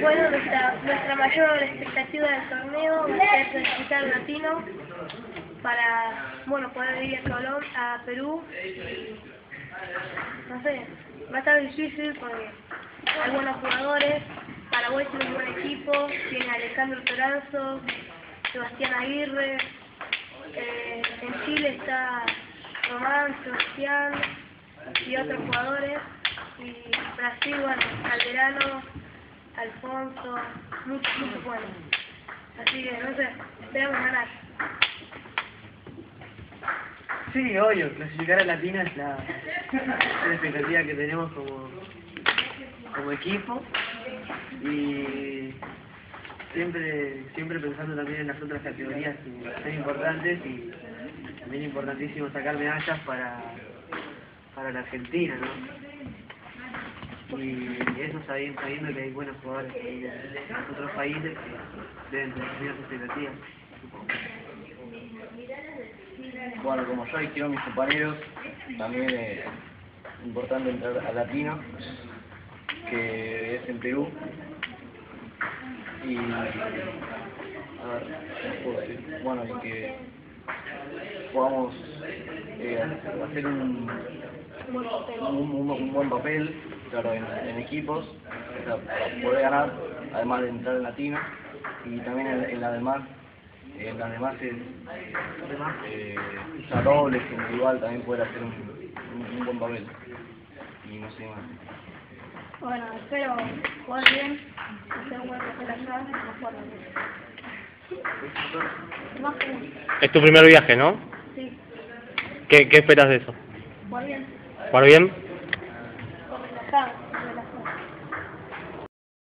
Bueno, nuestra, nuestra mayor expectativa del torneo ser clasificar latino para, bueno, poder ir a Colón, a Perú. No sé, va a estar difícil porque hay buenos jugadores. Paraguay tiene un buen equipo, tiene Alejandro Toranzo, Sebastián Aguirre. Eh, en Chile está Román, Sebastián y otros jugadores. Y Brasil, bueno, Calderano, Alfonso, muchos, muchos buenos. Así que, no sé, esperamos ganar. Sí, obvio, clasificar a Latina es la, la expectativa que tenemos como, como equipo y siempre siempre pensando también en las otras categorías que son importantes y también importantísimo sacar medallas para, para la Argentina, ¿no? Y eso sabiendo, sabiendo que hay buenos jugadores en otros países que deben tener las expectativas. Bueno, como yo y mis compañeros, también es importante entrar a Latino, que es en Perú. Y, a ver. Bueno, y que podamos eh, hacer un, un, buen papel, claro, en, en equipos, o sea, para poder ganar, además de entrar en Latino, y también en, en la demás en las demás es eh, ya dobles, individual, también puede hacer un, un, un buen papel. Y no sé más. Bueno, espero jugar bien, hacer un buen papel allá, no jugar bien. Más que Es tu primer viaje, ¿no? sí, ¿Qué, qué esperas de eso? jugar bien, ¿Jugar bien? Relajado.